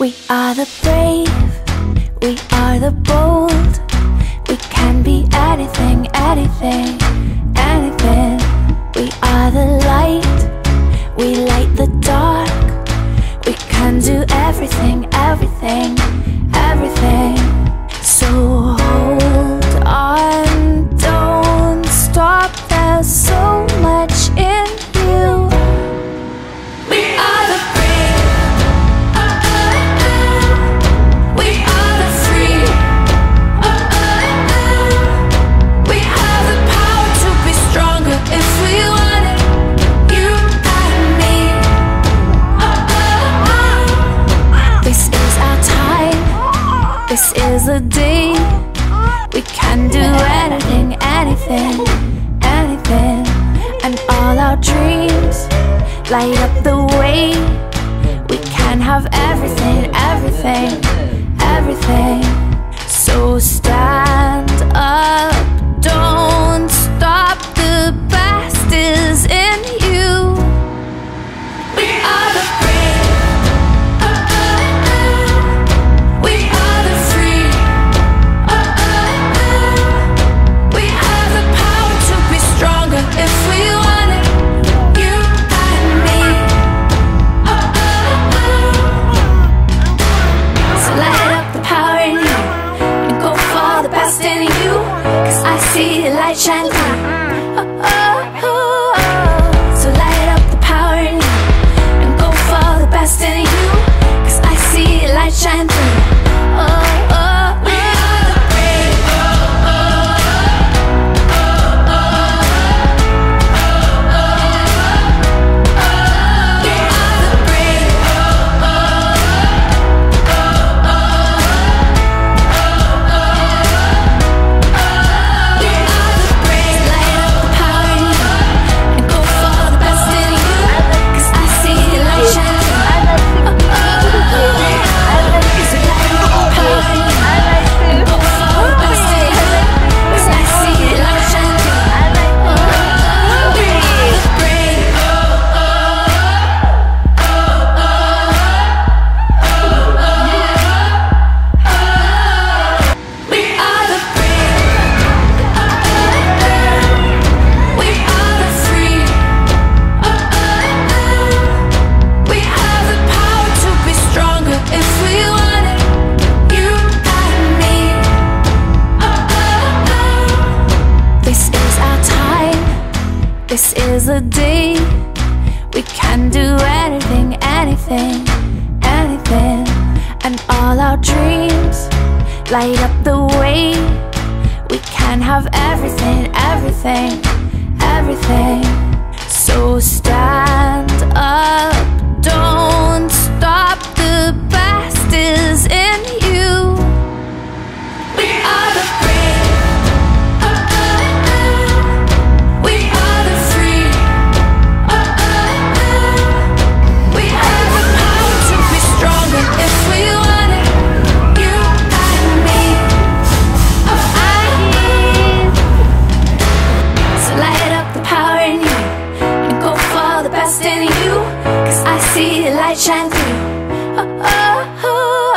We are the brave, we are the bold We can be anything, anything. was day, We can do anything, anything, anything. And all our dreams light up the way. We can have everything, everything. see the light shine. Oh, oh, oh. oh. is day, We can do anything, anything, anything. And all our dreams light up the way. We can have everything, everything. see the light shine through. oh. oh, oh.